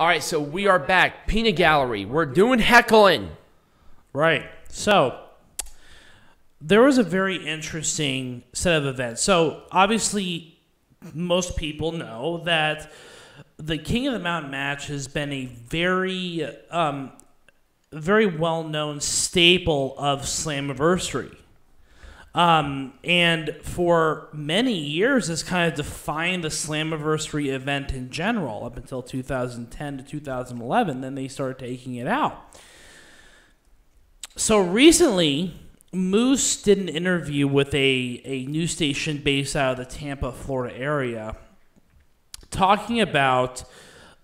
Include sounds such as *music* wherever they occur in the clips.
All right, so we are back. Pina Gallery. We're doing heckling. Right. So there was a very interesting set of events. So obviously, most people know that the King of the Mountain match has been a very, um, very well-known staple of Slammiversary. Um, and for many years, this kind of defined the Slammiversary event in general up until 2010 to 2011. Then they started taking it out. So recently, Moose did an interview with a, a news station based out of the Tampa, Florida area, talking about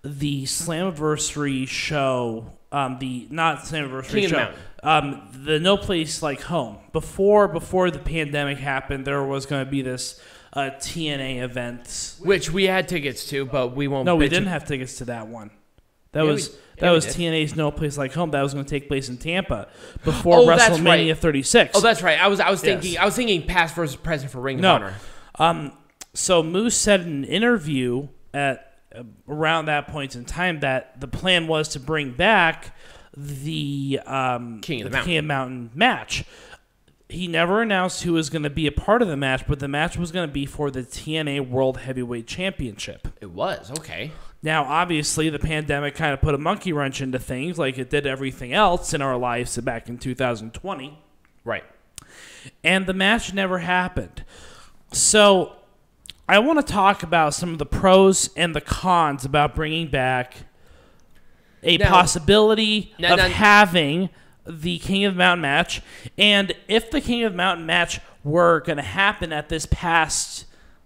the Slammiversary show, um, the not Slammiversary King show, um, the No Place Like Home. Before before the pandemic happened, there was going to be this uh, TNA event. Which we had tickets to, but we won't. No, we didn't ab- have tickets to that one. That Yeah, was we- that yeah, we was did. TNA's No Place Like Home. That was going to take place in Tampa before Oh, WrestleMania right. 36. Oh, that's right. I was I was Yes. thinking I was thinking past versus present for Ring No. of Honor. Um, so Moose said in an interview at around that point in time that the plan was to bring back the um, King of the the King of the Mountain match. He never announced who was going to be a part of the match, but the match was going to be for the TNA World Heavyweight Championship. It was okay. Now, obviously, the pandemic kind of put a monkey wrench into things, like it did everything else in our lives back in 2020 Right. and the match never happened. So, I want to talk about some of the pros and the cons about bringing back a Now- possibility now- of now- having the King of the Mountain match, and if the King of the Mountain match were going to happen at this past.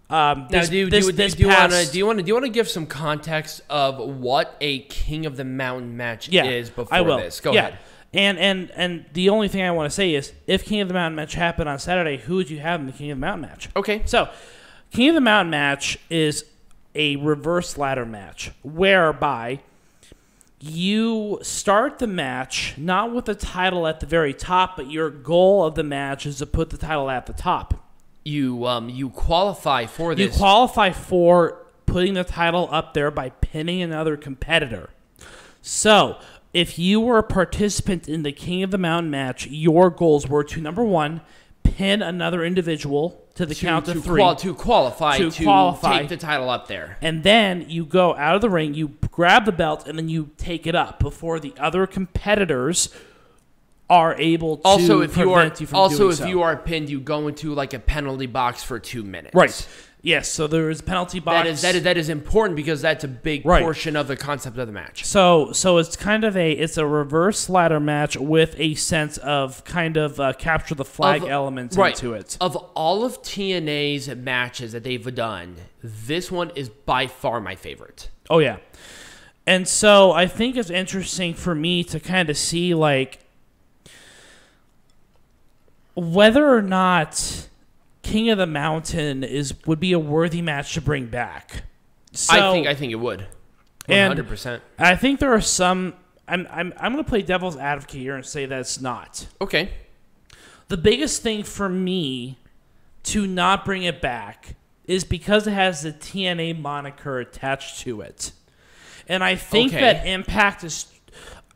Um, Now, this, do you, this, do, you- this do want to past- do you want to do you want to give some context of what a King of the Mountain match yeah, is before I will. this? Go yeah. ahead. And and and the only thing I want to say is, if King of the Mountain match happened on Saturday, who would you have in the King of the Mountain match? Okay. So, King of the Mountain match is a reverse ladder match whereby you start the match not with the title at the very top, but your goal of the match is to put the title at the top. You um you qualify for this. You qualify for putting the title up there by pinning another competitor. So, if you were a participant in the King of the Mountain match, your goals were to number one, pin another individual to the to, count to of three. qual- to qualify To to, qualify. take the title up there. and then you go out of the ring, you grab the belt, and then you take it up before the other competitors are able to Also, if you are you from also if so. you are pinned, you go into like a penalty box for two minutes. right. Yes, so there is penalty box. That is that is that is important because that's a big Right. portion of the concept of the match. So so it's kind of a it's a reverse ladder match with a sense of kind of uh, capture the flag Of- elements right. into it. Of all of TNA's matches that they've done, this one is by far my favorite. Oh yeah. And so I think it's interesting for me to kind of see like whether or not King of the Mountain is would be a worthy match to bring back. So, I think I think it would. Hundred percent. I think there are some. I'm I'm I'm going to play devil's advocate here and say that it's not. Okay. The biggest thing for me to not bring it back is because it has the TNA moniker attached to it. And I think Okay. that Impact is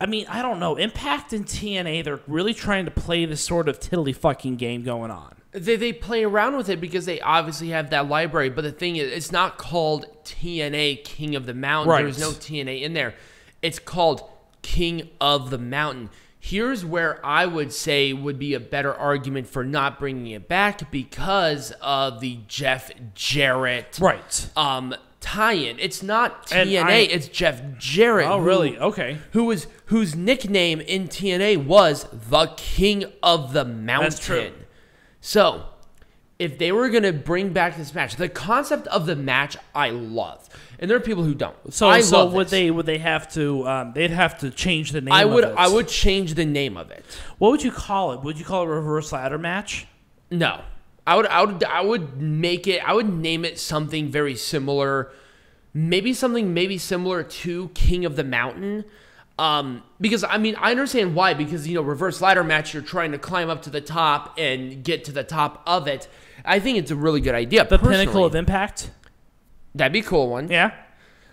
I mean, I don't know. Impact and TNA, they're really trying to play this sort of tiddly fucking game going on. They, they play around with it because they obviously have that library, but the thing is, it's not called TNA King of the Mountain. Right. There's no TNA in there. It's called King of the Mountain. Here's where I would say would be a better argument for not bringing it back because of the Jeff Jarrett Right. um, tie-in. It's not TNA. I- it's Jeff Jarrett. Oh, who- really? Okay. Who was whose nickname in TNA was the King of the Mountain. That's true. So, if they were gonna bring back this match, the concept of the match I love, and there are people who don't. So, I so love would this. they would they have to um, they'd have to change the name I would of it. I would change the name of it. What would you call it? Would you call it a reverse ladder match? No. I would I would I would make it I would name it something very similar. Maybe something maybe similar to King of the Mountain. Um, because I mean I understand why, because you know, reverse ladder match, you're trying to climb up to the top and get to the top of it. I think it's a really good idea. The personally. pinnacle of impact? That'd be a cool one. Yeah.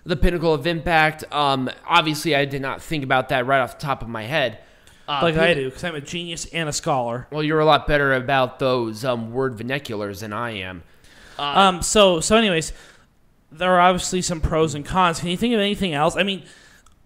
the pinnacle of Impact. Um, obviously, I did not think about that right off the top of my head. Uh, like I do, because I'm a genius and a scholar. Well, you're a lot better about those um, word vernaculars than I am. Um, so so anyways, there are obviously some pros and cons. Can you think of anything else? I mean,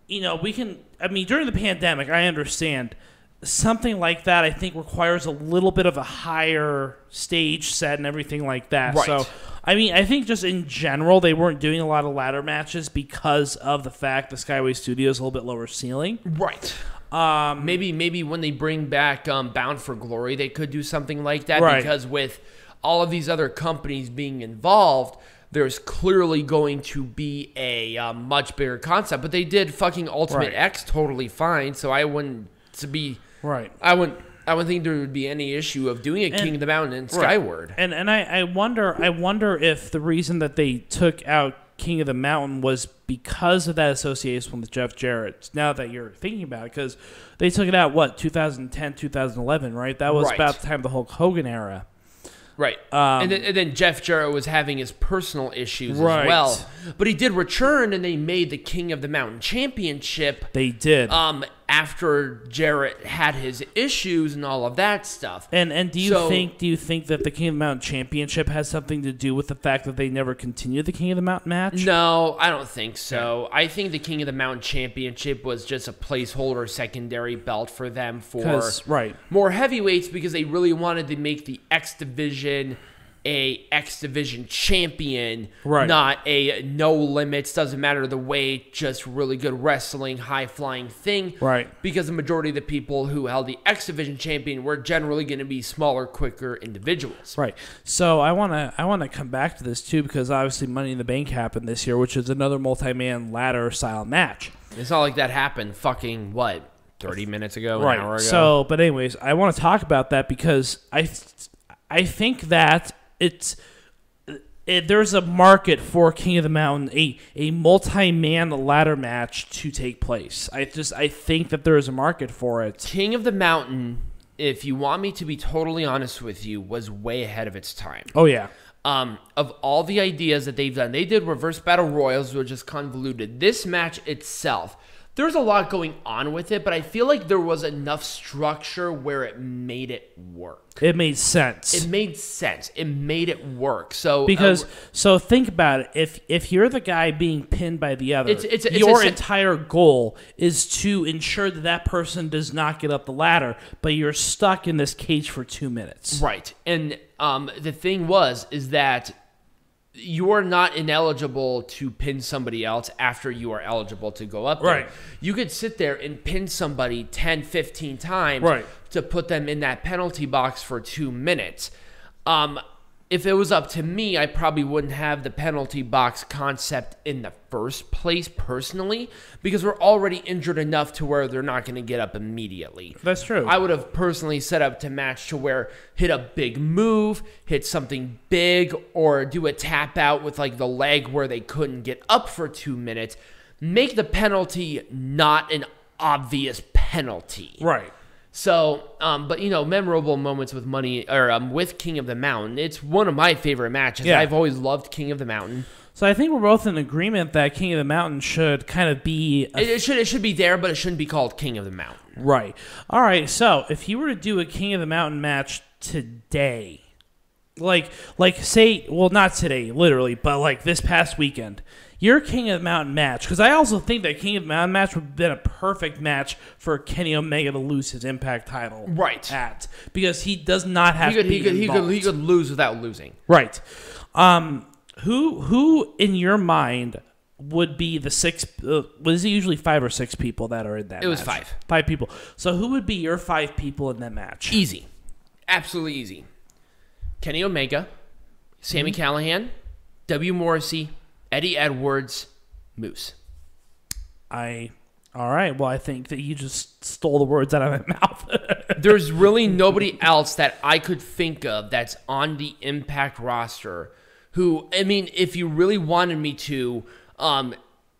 you know, we can. I mean, during the pandemic, I understand something like that. I think requires a little bit of a higher stage set and everything like that. Right. So. I mean, I think just in general, they weren't doing a lot of ladder matches because of the fact the Skyway Studio is a little bit lower ceiling. Right. Um, Maybe maybe when they bring back um, Bound for Glory, they could do something like that Right. because with all of these other companies being involved, there's clearly going to be a uh, much bigger concept. But they did fucking Ultimate Right. X totally fine, so I wouldn't to be right. I wouldn't I wouldn't think there would be any issue of doing a King of the Mountain and Skyway. And and I, I wonder I wonder if the reason that they took out King of the Mountain was because of that association with Jeff Jarrett. Now that you're thinking about it, because they took it out what 2010 2011 right? That was Right. about the time of the Hulk Hogan era. Right. Um, and, then, and then Jeff Jarrett was having his personal issues Right. as well. But he did return and they made the King of the Mountain Championship They did. um, after Jarrett had his issues and all of that stuff. and and do you so- think do you think that the King of the Mountain Championship has something to do with the fact that they never continued the King of the Mountain match? No, I don't think so. I think the King of the Mountain Championship was just a placeholder secondary belt for them for right. more heavyweights because they really wanted to make the X Division a X Division champion, Right. not a no limits, doesn't matter the weight, just really good wrestling, high flying thing. Right. Because the majority of the people who held the X Division champion were generally going to be smaller, quicker individuals. Right. So I want to I want to come back to this too because obviously Money in the Bank happened this year, which is another multi-man ladder style match. It's not like that happened fucking what, 30 minutes ago, an hour ago? So, but anyways, I want to talk about that because I I think that it's it, there's a market for King of the Mountain, a a multi-man ladder match to take place. I just I think that there is a market for it. King of the Mountain, if you want me to be totally honest with you, was way ahead of its time. Oh yeah. Um, of all the ideas that they've done, they did reverse battle royals, which is convoluted. This match itself, there's a lot going on with it, but I feel like there was enough structure where it made it work. It made sense. It made sense. It made it work. So uh, Because so think about it. If if you're the guy being pinned by the other, It's- it's- it's your se- entire goal is to ensure that that person does not get up the ladder, but you're stuck in this cage for two minutes. Right. And um, the thing was, is that you're not ineligible to pin somebody else after you are eligible to go up there. Right. You could sit there and pin somebody 10, 15 times Right. to put them in that penalty box for two minutes. Um, if it was up to me, I probably wouldn't have the penalty box concept in the first place personally because we're already injured enough to where they're not going to get up immediately. That's true. I would have personally set up to match to where hit a big move, hit something big, or do a tap out with like the leg where they couldn't get up for two minutes. Make the penalty not an obvious penalty. right. So, um, but you know, memorable moments with money or um, with King of the Mountain. It's one of my favorite matches. Yeah. I've always loved King of the Mountain. So I think we're both in agreement that King of the Mountain should kind of be It, it should it should be there, but it shouldn't be called King of the Mountain. Right. All right. So if you were to do a King of the Mountain match today, like like say, well, not today, literally, but like this past weekend, your King of the Mountain match, because I also think that King of the Mountain match would have been a perfect match for Kenny Omega to lose his Impact title. Right. At because he does not have He could to he be could he could involved. he could lose without losing. Right. Um, who who in your mind would be the six? Uh, was it usually five or six people that are in that? It was five. Five people. So who would be your five people in that match? Easy. Absolutely easy. Kenny Omega, Sami Mm-hmm. Callihan, W. Morrissey, Eddie Edwards, Moose. I. All right. Well, I think that you just stole the words out of my *laughs* mouth. *laughs* There's really nobody else that I could think of that's on the Impact roster who, I mean, if you really wanted me to, um,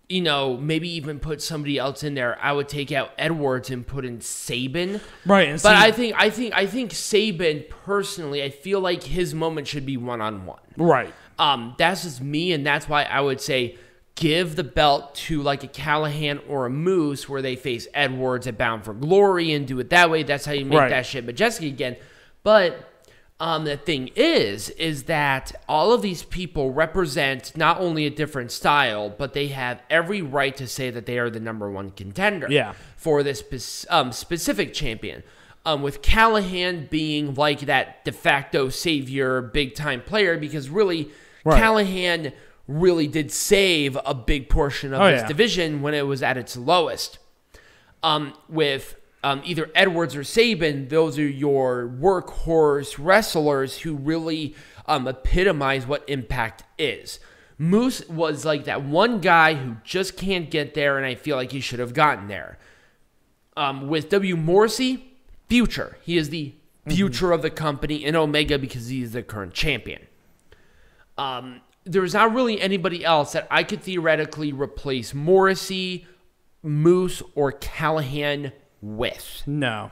you know, maybe even put somebody else in there, I would take out Edwards and put in Sabin. right. But I think I think I think Sabin personally, I feel like his moment should be one on one. right. Um, that's just me, and that's why I would say give the belt to like a Callihan or a Moose where they face Edwards at Bound for Glory and do it that way. That's how you make Right. that shit majestic again. But um, the thing is, is that all of these people represent not only a different style, but they have every right to say that they are the number one contender Yeah. for this um, specific champion. Um, with Callihan being like that de facto savior, big time player, because really, Right. Callihan really did save a big portion of Oh, this yeah. division when it was at its lowest um, with um, either Edwards or Sabin, those are your workhorse wrestlers who really um, epitomize what impact is. Moose was like that one guy who just can't get there, and I feel like he should have gotten there. Um, with W. Morrissey, future. He is the future of the company in Omega because he is the current champion. Um, there's not really anybody else that I could theoretically replace Morrissey, Moose, or Callihan with. No.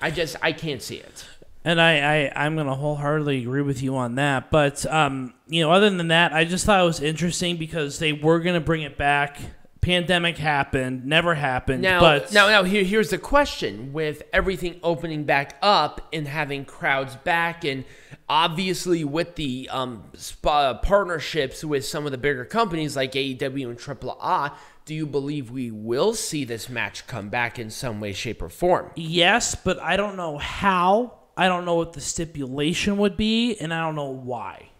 I just I can't see it. And I, I, I'm going to wholeheartedly agree with you on that. But, um, you know, other than that, I just thought it was interesting because they were going to bring it back. Pandemic happened, never happened. Now, but now, now, here, here's the question: With everything opening back up and having crowds back, and obviously with the um, spa partnerships with some of the bigger companies like AEW and AAA, do you believe we will see this match come back in some way, shape, or form? yes, but I don't know how. I don't know what the stipulation would be, and I don't know why.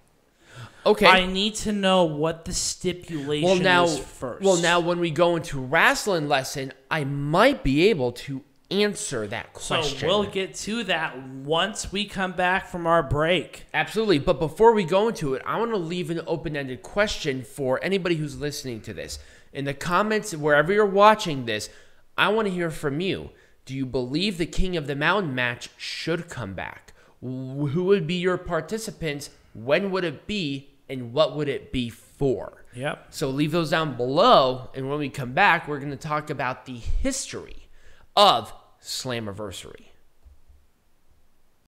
Okay. I need to know what the stipulation well now, is first. well now, when we go into wrestling lesson, I might be able to answer that question. So we'll get to that once we come back from our break. Absolutely. But before we go into it, I want to leave an open ended question for anybody who's listening to this. In the comments, wherever you're watching this, I want to hear from you. Do you believe the King of the Mountain match should come back? Who would be your participants? When would it be? And what would it be for? Yep. So leave those down below. And when we come back, we're going to talk about the history of Slammiversary.